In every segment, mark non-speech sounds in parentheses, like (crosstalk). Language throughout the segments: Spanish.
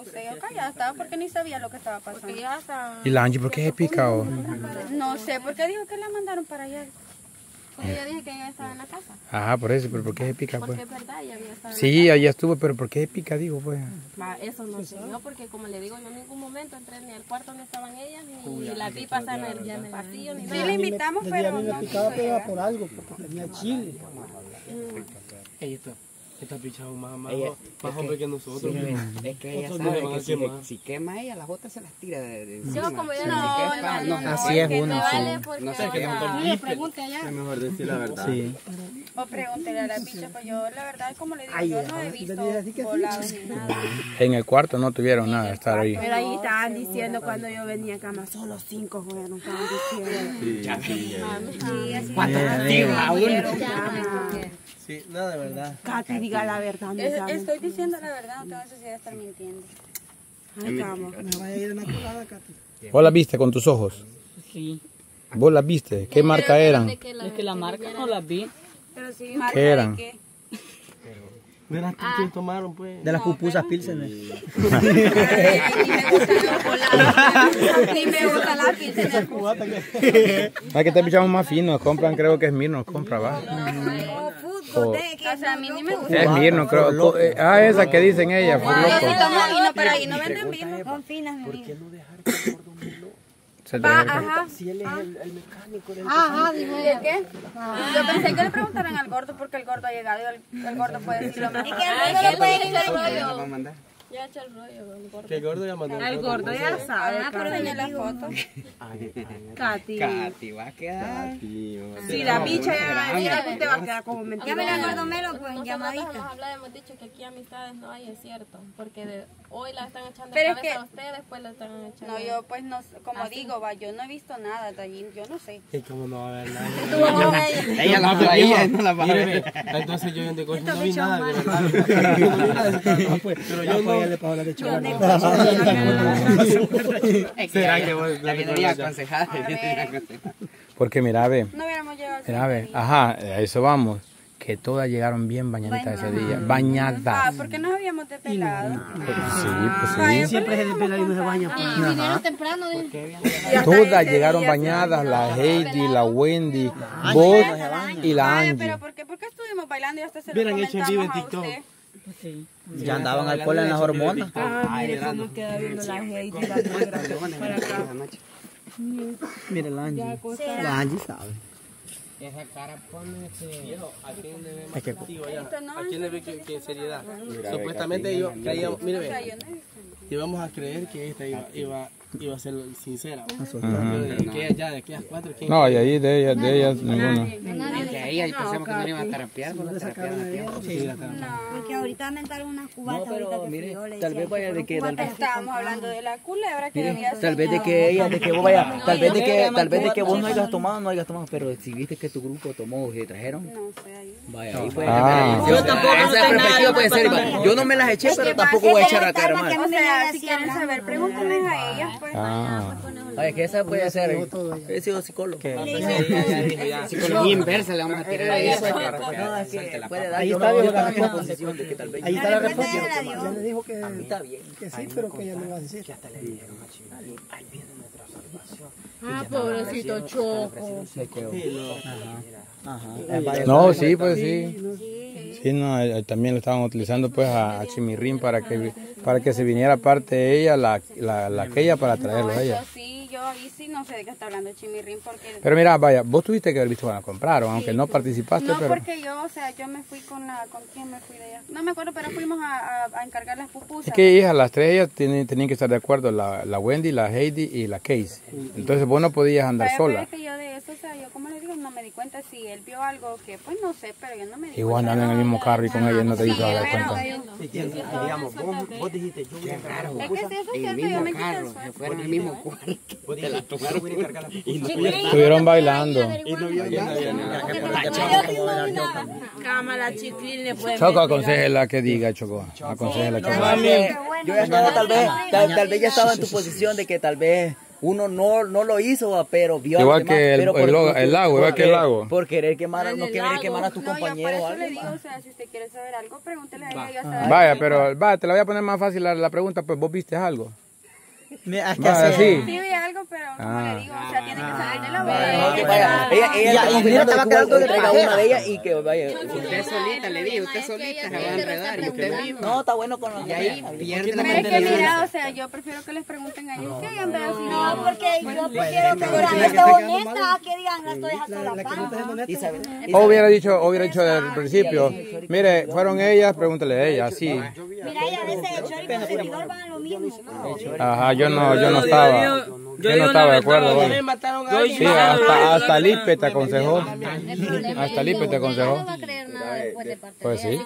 Usted yo callada estaba porque ni sabía lo que estaba pasando. ¿Y la Angie por qué se pica? o? No sé, porque dijo que la mandaron para allá. Porque yo dije que ella estaba en la casa. Ajá, por eso, pero ¿por qué se pica, pues? Porque es verdad, ella había estado en Sí, allá estuvo, pero ¿por qué se pica, digo, pues? Ma, Eso no sé yo, porque como le digo, yo en ningún momento entré ni al cuarto donde estaban ellas, ni la vi pasar en el, el pasillo, ni Sí, nada. le invitamos, Desde a pero mí me no picaba pero por algo, porque tenía chile. Ey, esta, esta picha más, más, Ella- más es hombre que- que nosotros. Es que ella sabe le que si, quemar. si quema ella, las otras se las tira de, de Yo como yo Si no, no, quema, no, no, Así es que uno, sí. No sé, que Le. Es mejor decir la verdad. Sí. O pregúntele a la bicha, pues yo, la verdad, como le digo, Ay, yo no he le visto sí. volados ni nada. En el cuarto no tuvieron nada, estar ahí. Pero ahí estaban diciendo cuando yo venía a cama, solo cinco fueron, estaban diciendo. ¿Cuántos castigos a uno? Sí, nada de verdad. Katy, diga la verdad, no Es- estoy diciendo la verdad, no tengo necesidad de estar mintiendo. Ay, cama. Me vaya a ir en la colada, Katy. ¿Vos la viste con tus ojos? Sí. ¿Vos la viste? ¿Qué marca eran? Es que la marca no la vi. Pero sí, ¿Qué eran? ¿qué? Verás tú que tomaron, pues. De las pupusas (laughs) me gustan los volados. Ni me gusta la pilsener. ¿Sabes que te pichamos más finos? Compran, creo que es Mirno, compra, va. O- O sea, a mí ni me gusta. es Mirno, creo. Eh, Ah, esa que dicen ella, fue Yo sí loco. tomo vino, pero ahí no venden vino. Son finas, mi vida. Se te- Ajá. Si él es el, el mecánico del Ajá, dijo ¿De qué? Yo pensé que le preguntaran al gordo porque el gordo ha llegado y el, el gordo puede decir lo mismo. Ah, que puede echar el Va a rollo. mandar. Ya echa el rollo, el gordo. Que gordo ya mandó. El gordo ya sabe, Ah, pero enseñé la foto. (laughs) Katy. Katy va a quedar. Si la bicha ya venía, usted va a quedar como mentira. Nosotros hemos hablado, hemos dicho que aquí amistades no hay, es cierto. Porque de, hoy la están echando Pero de es cabeza que- a ustedes, después la están echando. No, yo pues no, como digo, va, yo no he visto nada de allí, yo no sé. ¿Y cómo no va a haber nada? Ella la va ella no la va a ver. entonces yo en de cosas no vi nada, de verdad. No pues, Pero yo no. le pago la de chocolate. (laughs) (laughs) ¿Será que vos La viene aconsejada. la. Porque mira, ve, No hubiéramos llegado mira, ve, ajá, a eso vamos. Que todas llegaron bien bañaditas ese día. Ah, Bañadas. porque nos habíamos depelado. Sí, pues sí. Siempre se despela y no se baña. pues. Vinieron temprano. de- Todas llegaron bañadas, la Heidi, la Wendy, vos y la Ay, Angie. pero ¿por qué? ¿Por qué estuvimos bailando y hasta se lo Hubieran hecho en vivo en comentamos a TikTok. usted? Ya andaban alcohol en las hormonas. Ah, mire cómo queda viendo la Heidi, la negra. Mira la Angie. La Angie sabe. Esa cara pone ese... ¿A quién le ve Es más que- activo ya? Esto no ¿A quién le ve que, que seriedad? Mira, Supuestamente Katy, creíamos, mire, ve, íbamos a creer que esta iba, iba, iba a ser sincera. De que ya de aquellas cuatro, ¿quién? No, y ahí de ellas, de ellas, ninguna. Es que ella pensamos que no iban a terapiar, pues la terapiaron a tiempo. Sí. Porque ahorita aumentaron unas cubatas. No, pero mire, tal vez vaya de que tal vez Estábamos hablando de la culebra que había Tal vez de que ella, de que vos vaya, tal vez de que, tal vez de que vos no hayas tomado, no hayas tomado, pero si viste que tu grupo tomó y trajeron, No sé, ahí. vaya, ahí Ah. cambiar. Yo tampoco esa perspectiva puede ser, igual. yo no me las eché, pero tampoco voy a echar a cara mal. O sea, si quieren saber, pregúntenles a ellas, pues. Ah, Vaya, que esa puede ser, he sido psicólogo. Psicología inversa le vamos a tirar a que Ahí yo está bien la respuesta. que Ahí está la respuesta. Ya le dijo que, está bien. que sí, pero que ella no iba a decir. Ah, pobrecito Choco. Ajá. no, sí, pues sí. Sí, no, eh, también lo estaban utilizando pues a, a Chimirrín para que para que se viniera aparte de ella la, la, la aquella para traerlo a ella. Eso sí, yo ahí sí no sé de qué está hablando Chimirrín, porque... Pero mira, vaya, vos tuviste que haber visto cuando compraron, aunque no participaste, No, pero... porque yo, o sea, yo me fui con la... ¿Con quién me fui de allá? No me acuerdo, pero fuimos a, a, a encargar las pupusas. Es que hijas, las tres ellas tienen, tenían que estar de acuerdo, la, la Wendy, la Heidi y la Casey. Entonces vos no podías andar pues, sola. es que yo de eso, o sea, yo como le digo, no me di cuenta si él vio algo que, pues no sé, pero yo no me di Igual cuenta. andando en el mismo carro y con ella no te diste dar pero- cuenta. Digamos, vos, vos dijiste, yo voy a encargar la Es que sí, eso es El cierto, yo mismo el carro, se fueron al mismo cuarto. La Estuvieron bailando. Y no vio nada. Cama, la chiquilín le puede Choco, aconsejela que diga, Choco. Aconsejela, Choco. Mami, yo ya estaba tal vez, tal, tal vez ya estaba en tu posición de que tal vez uno no, no lo hizo, pero vio Igual que el- pero por- el por- el lago, igual que el querer- lago. Por querer quemar, a- no querer quemar a tu No, yo por compañero o eso algo. le digo, o sea, si usted quiere saber algo, pregúntele a ella. Sabe. Vaya, pero va, te la voy a poner más fácil la, la pregunta, pues vos viste algo. Mira, es que Vaya, hace- sí. Sí, vi algo, pero como Ah. le digo, o sea, tiene que saber de la No, vaya, ella, ella confirmando mira, te va que a quedar extranjero. una de ellas y que vaya. Usted solita, le digo, usted solita se va a enredar y usted mismo. No, está bueno con los de ahí. La Pero es que mira, o sea, yo prefiero que les pregunten a ellos que hayan si No, no. porque yo prefiero que digan, esto es honesta, que digan, esto es a sola paz. Y sabe- y O hubiera dicho, hubiera dicho desde el principio, mire, fueron ellas, pregúntale a ellas, sí. Mira, ella a veces el chorizo el servidor van a lo mismo. Ajá, yo no, yo no estaba, yo no estaba de acuerdo. Sí, hasta, hasta Lipe te aconsejó. El problema Hasta Lipe te aconsejó. No va a creer nada después de parte Pues sí.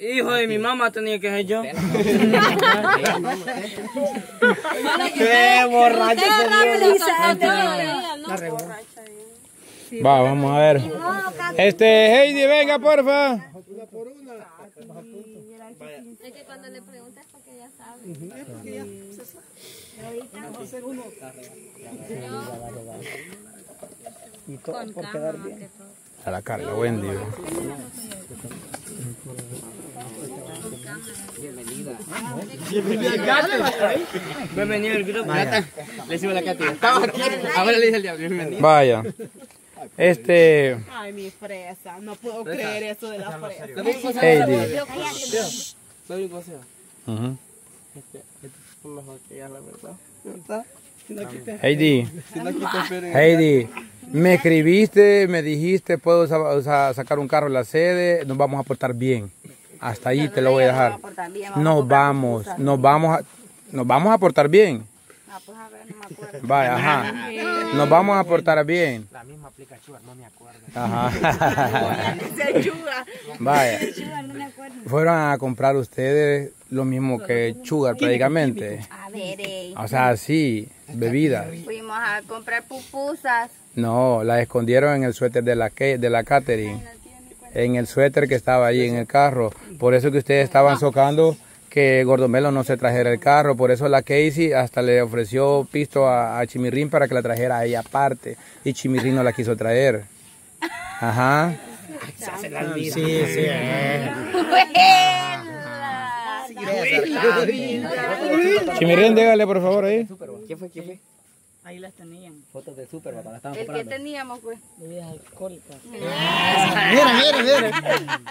hijo de mi mamá tenía que ser yo. Qué borracho Va, vamos a ver. Este, Heidi, venga, porfa. Es que cuando le preguntas porque ya sabe. Con calma, más que todo. A la Carla, Wendy. Bienvenido al grupo. Le decimos a la Katy. Estaba aquí. Ahora le dice el diablo. bienvenido. Vaya. Este, Ay, mi fresa, no puedo creer eso de la fresa. Soy un. Es mejor que ya la verdad. ¿Verdad? Si no quita- Heidi, Heidi, me escribiste, me dijiste, puedo sa- sa- sacar un carro en la sede, nos vamos a portar bien. Hasta ahí te lo voy a dejar. Nos vamos, nos vamos a, nos vamos a portar bien. Ah, pues a ver, no me acuerdo. (laughs) Vaya, ajá. (laughs) Nos vamos a portar bien. La misma aplica no me acuerdo. Ajá. (laughs) Vaya. Fueron a comprar ustedes lo mismo que Sugar prácticamente. A ver, eh, O sea, sí, bebidas. fuimos a comprar pupusas. No, la escondieron en el suéter de la, que- de la catering. En el suéter que estaba ahí en el carro. Por eso que ustedes estaban socando que Gordomelo no se trajera el carro. Por eso la Casey hasta le ofreció pisto a, a Chimirrín para que la trajera a ella aparte. Y Chimirrín no la quiso traer. Ajá. Sí, sí. Chimirrín, dígale por favor ahí. ¿Quién fue? ¿Quién fue? Ahí las tenían. Fotos de super, papá. La estaban El que teníamos, pues. Bebidas alcohólicas. Mira, mira, mira.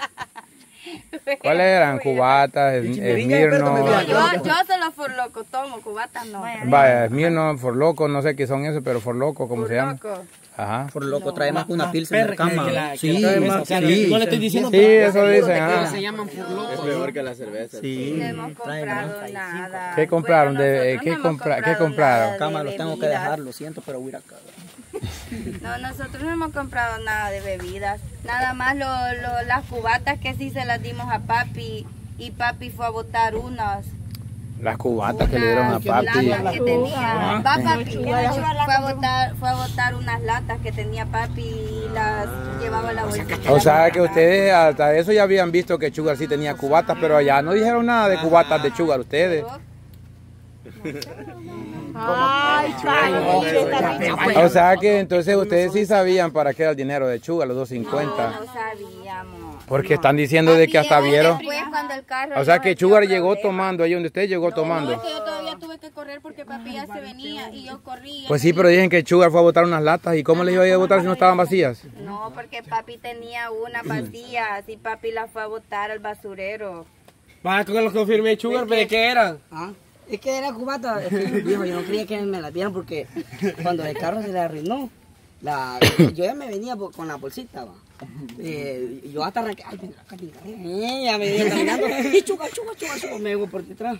¿Cuáles eran? Cubatas, Esmirno. Yo, yo se los for loco tomo, cubatas no. Vaya, Esmirno, Forloco, no sé qué son esos, pero Forloco, ¿cómo se llama? Loco. Ajá. Por loco, trae más que una pilsa en la cama. Sí, No le estoy diciendo Sí, eso dicen. que ah. se llaman. Sí. No hemos comprado nada. ¿Qué compraron? Bueno, De- nosotros ¿qué no hemos compra- qué comprado compraron? nada de Cama, los tengo que dejar, lo siento, pero voy a ir acá. (laughs) No, nosotros no hemos comprado nada de bebidas. Nada más lo, lo- las cubatas que sí se las dimos a papi. Y papi fue a botar unas. Las cubatas que le dieron a papi. latas que tenía. Va, papi. Fue a botar, fue a botar unas latas que tenía papi y las llevaba a la bolsita. O sea que ustedes hasta eso ya habían visto que Sugar sí tenía cubatas, pero allá no dijeron nada de cubatas de Sugar ustedes. Ay. O sea que entonces ustedes sí sabían para qué era el dinero de Sugar, los 250. No sabíamos. Porque están diciendo de que hasta vieron. O sea que echó Sugar llegó tomando ahí donde usted llegó No, tomando. yo todavía tuve que correr porque papi ya se venía y yo corrí. Pues sí, pero dicen que Sugar fue a botar unas latas. ¿Y cómo les iba a ir a botar si no estaban vacías? No, porque papi tenía una vacía, así papi la fue a botar al basurero. Va, que lo confirmé, Sugar, ¿de qué eran? Ah, es que era cubata. (laughs) Es que, viejo, yo no creía que me la dieran porque cuando el carro se le arruinó, la, yo ya me venía por- con la bolsita, va. Eh, yo hasta arranqué, ay, venga acá, venga, ya me venía caminando, y chuga, chuga, chuga, chuga, me voy por detrás.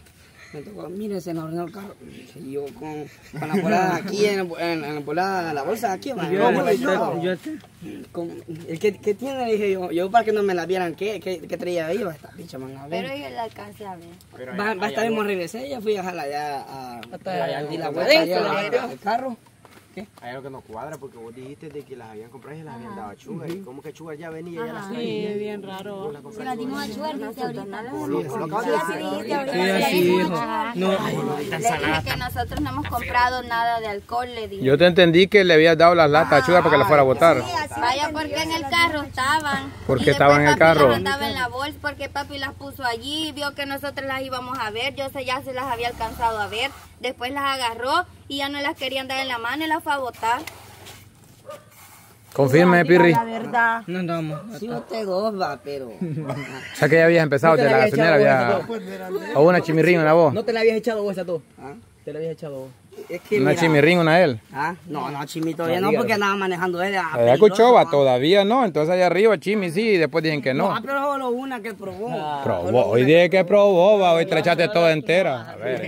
Me tocó, mire, se nos arruinó el carro. Y yo con, con la bolada aquí, en, en, en la bolada, la bolsa aquí, va. Yo, yo, yo, con, el que, que tiene, le dije yo, yo para que no me la vieran, ¿qué, qué, qué traía ahí? Va, esta pinche manga, Pero yo la alcancé a ver. Va, va a estar en regresé, ya fui a dejarla ya a, a, a, di la vuelta al- al carro Hay algo que no cuadra porque vos dijiste de que las habían comprado y las habían dado a Sugar. Y como que Sugar ya venía y ya las Sí, es bien raro. Se la dimos a decir. dijiste ahorita. Se. No, dije que nosotros no hemos comprado nada de alcohol, le dije. Yo te entendí que le habías dado las latas a Chuga para que la fuera a botar. Vaya porque en el carro estaban. ¿Por Y qué después estaban en el papi carro? las andaba en la bolsa porque papi las puso allí, vio que nosotros las íbamos a ver, yo sé ya se las había alcanzado a ver, después las agarró y ya no las querían dar en la mano y las fue a botar. Confirme, Pirri. La verdad. no andamos. Sí, usted dos va, pero... O sea que ya habías empezado de la gasolinera, había... O una chimirrín, una voz. ¿No te la habías echado vos a tú? ¿Ah? ¿Te la habías echado? Es que Una mira, chimirrín, una él. ¿Ah? No, no, Chimi todavía no, porque andaba manejando él. ah, Allá va, peligroso, todavía no. Entonces allá arriba, Chimi sí, y después dicen que no. No, pero solo una que probó. Probó, hoy dije que probó, va, hoy te la echaste toda entera. A ver.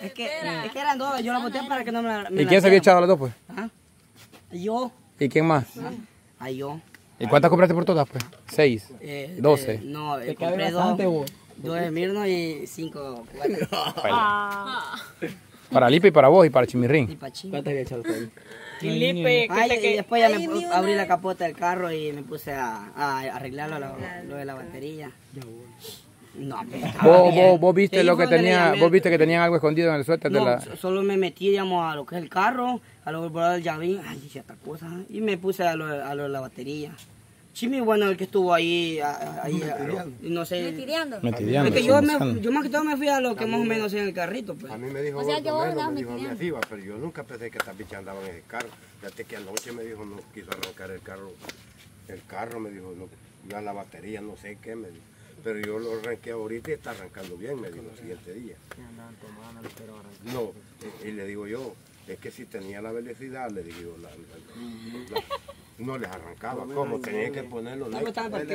Es que, es que eran dos, yo la boté para que no me la... me ¿Y la quién se había echado las dos, pues? ¿Ah? Yo, ¿Y quién más? a yo. ¿Y cuántas compraste por todas, pues? Seis. Eh, Doce. eh, no, eh, compré bastante dos. vos. Dos de Mirno y cinco cubatas. (laughs) Para Lipa y para vos y para Chimirrín. y pa' Chimi. ¿Cuántas habías echado tú? Felipe, Ay, y después ya me abrí la capota del carro y me puse a, a arreglarlo, lo, lo de la batería. No, ¿Vos, vos, vos viste Te lo que tenía, vos viste que tenían algo escondido en el suéter de la... so- solo me metí, digamos, a lo que es el carro, a lo que del llavín, ay, esta cosa, y me puse a lo, a lo de la batería. Chimi, bueno, el que estuvo ahí, ahí, no sé. Metireando. Metidiando, Es que yo, me, yo más que todo me fui a lo que más o menos en el carrito, pues. A mí me dijo O sea, que vos andabas pero yo nunca pensé que estas bichas andaban en el carro. Fíjate que anoche me dijo, no quiso arrancar el carro. El carro me dijo, no, ya la batería, no sé qué, me dijo. Pero yo lo arranqué ahorita y está arrancando bien, me dijo el siguiente día. No, y, y le digo yo, es que si tenía la velocidad, le digo, la- la- la- no les arrancaba. ¿Cómo? Tenía que ponerlo. No, estaba en.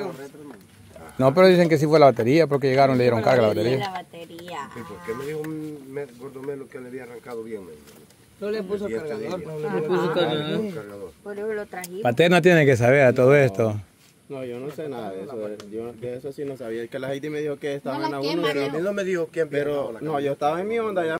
No, pero dicen que sí fue la batería porque llegaron y le dieron carga a la La batería. batería. ¿Y por qué me dijo un me- Gordo Melo que le había arrancado bien? No le puso este cargador. no. Ah, le puso cargador. Por eso lo trajimos. Paterna tiene que saber a todo esto. No, yo no sé nada de eso. Yo de eso sí no sabía. Es que la Heidi me dijo que estaban la a uno, quema, pero, A mí no me dijo quién pero la no, yo estaba en mi onda ya.